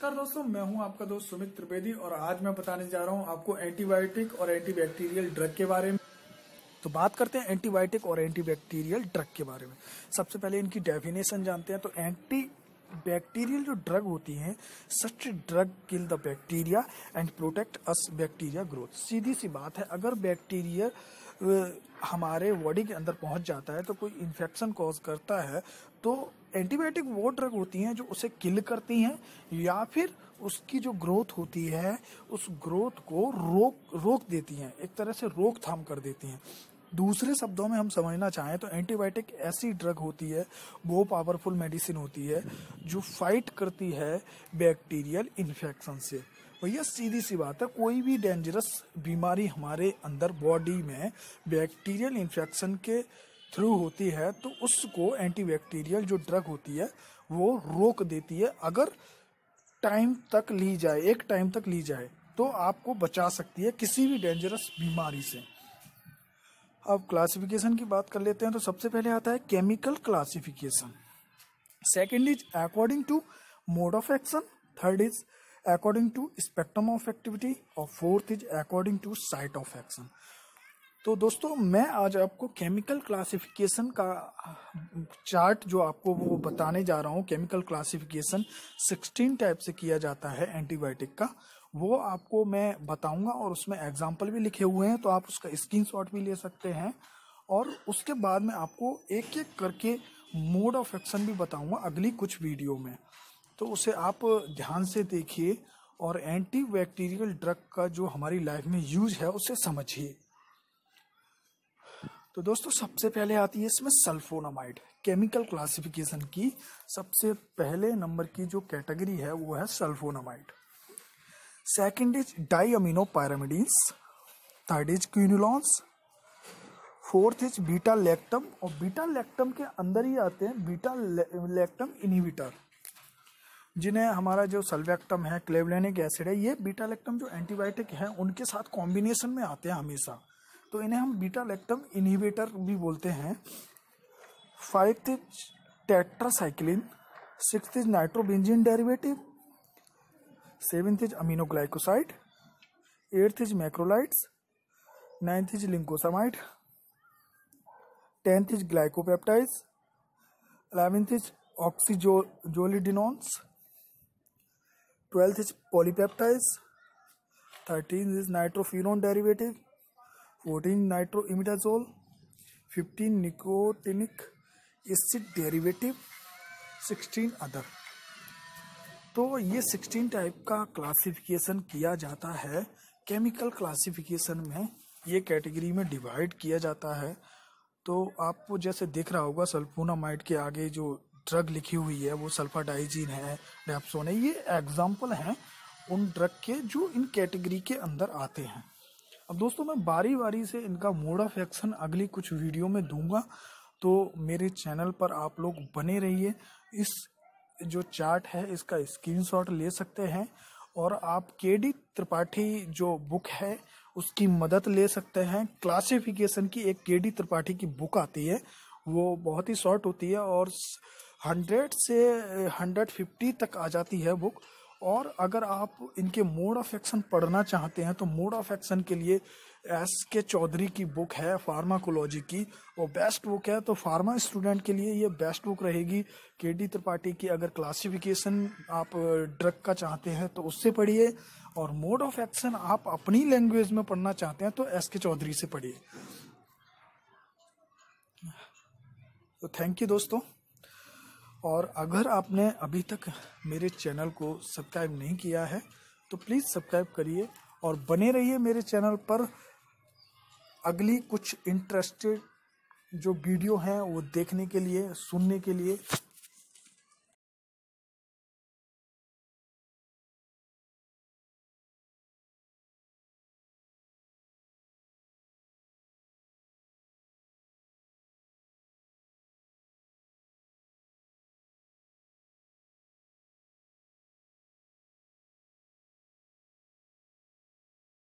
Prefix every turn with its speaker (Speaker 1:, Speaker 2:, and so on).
Speaker 1: नमस्कार दोस्तों, मैं हूँ आपका दोस्त सुमित त्रिवेदी और आज मैं बताने जा रहा हूँ आपको एंटीबायोटिक और एंटीबैक्टीरियल ड्रग के बारे में। तो बात करते हैं एंटीबायोटिक और एंटीबैक्टीरियल ड्रग के बारे में। सबसे पहले इनकी डेफिनेशन जानते हैं। तो एंटी बैक्टीरियल जो ड्रग होती हैं, such drug kill the bacteria and protect us bacteria growth. सीधी सी बात है, अगर बैक्टीरिया हमारे बॉडी के अंदर पहुँच जाता है तो कोई इन्फेक्शन कॉज करता है तो एंटीबायोटिक वो ड्रग होती हैं जो उसे किल करती हैं या फिर उसकी जो ग्रोथ होती है, उस ग्रोथ को रोक रोक देती हैं, एक तरह से रोकथाम कर देती हैं। दूसरे शब्दों में हम समझना चाहें तो एंटीबायोटिक ऐसी ड्रग होती है, वो पावरफुल मेडिसिन होती है, जो फाइट करती है बैक्टीरियल इन्फेक्शन से। भैया, सीधी सी बात है, कोई भी डेंजरस बीमारी हमारे अंदर बॉडी में बैक्टीरियल इन्फेक्शन के थ्रू होती है तो उसको एंटीबैक्टीरियल जो ड्रग होती है, वो रोक देती है। अगर टाइम तक ली जाए, एक टाइम तक ली जाए तो आपको बचा सकती है किसी भी डेंजरस बीमारी से। अब क्लासिफिकेशन की बात कर लेते हैं तो सबसे पहले आता है chemical classification second is according to mode of action third is according to spectrum of activity और fourth is according to site of action तो दोस्तों, मैं आज आपको केमिकल क्लासिफिकेशन का चार्ट जो आपको वो बताने जा रहा हूँ केमिकल क्लासिफिकेशन 16 टाइप से किया जाता है एंटीबायोटिक का। वो आपको मैं बताऊँगा और उसमें एग्ज़ाम्पल भी लिखे हुए हैं तो आप उसका स्क्रीन भी ले सकते हैं। और उसके बाद में आपको एक एक करके मोड ऑफ़ एक्शन भी बताऊँगा अगली कुछ वीडियो में। तो उसे आप ध्यान से देखिए और एंटीबैक्टीरियल ड्रग का जो हमारी लाइफ में यूज़ है, उसे समझिए। तो दोस्तों, सबसे पहले आती है इसमें सल्फोनामाइड, केमिकल क्लासिफिकेशन की सबसे पहले नंबर की जो कैटेगरी है, वो है sulphonamide. Second is diaminopyrimidines third is quinolones fourth is beta lactam और बीटा लेक्टम के अंदर ही आते हैं बीटा लेक्टम इनिविटर जिन्हें हमारा जो सल्वेक्टम है क्लेवलेनिक एसिड है, ये बीटा लेक्टम जो एंटीबायोटिक है, उनके साथ कॉम्बिनेशन में आते हैं हमेशा। तो इन्हें हम बीटा लेक्टम इनिबिटर भी बोलते हैं। Five is tetracycline six is nitrobenzene derivative seventh is aminoglycoside eighth is macrolides ninth is lincosamide tenth is glycopeptides eleventh is oxazolidinones twelfth is polypeptides thirteen is nitrofuran derivative fourteen nitroimidazole fifteen nicotinic acid derivative sixteen other तो ये 16 type का classification किया जाता है। Chemical classification में ये category में divide किया जाता है। तो आपको जैसे दिख रहा होगा सल्फोनामाइड के आगे जो ड्रग लिखी हुई है, वो सल्फाडाइजीन है डेप्सोन है ये एग्ज़ाम्पल हैं उन ड्रग के जो इन कैटेगरी के अंदर आते हैं। अब दोस्तों मैं बारी बारी से इनका मोड ऑफ़ एक्शन अगली कुछ वीडियो में दूँगा। तो मेरे चैनल पर आप लोग बने रहिए। इस जो चार्ट है, इसका स्क्रीनशॉट ले सकते हैं और आप के डी त्रिपाठी जो बुक है, उसकी मदद ले सकते हैं। क्लासिफिकेशन की एक के डी त्रिपाठी की बुक आती है। वो बहुत ही शॉर्ट होती है और हंड्रेड से हंड्रेड फिफ्टी तक आ जाती है बुक और अगर आप इनके मोड ऑफ़ एक्शन पढ़ना चाहते हैं तो मोड ऑफ़ एक्शन के लिए एस के चौधरी की बुक है, फार्माकोलॉजी की। वो बेस्ट बुक है तो फार्मा स्टूडेंट के लिए ये बेस्ट बुक रहेगी। के डी त्रिपाठी की अगर क्लासिफिकेशन आप ड्रग का चाहते हैं तो उससे पढ़िए। और मोड ऑफ़ एक्शन आप अपनी लैंग्वेज में पढ़ना चाहते हैं तो एस के चौधरी से पढ़िए। तो थैंक यू दोस्तों। और अगर आपने अभी तक मेरे चैनल को सब्सक्राइब नहीं किया है तो प्लीज़ सब्सक्राइब करिए और बने रहिए मेरे चैनल पर। अगली कुछ इंटरेस्टेड जो वीडियो हैं वो देखने के लिए, सुनने के लिए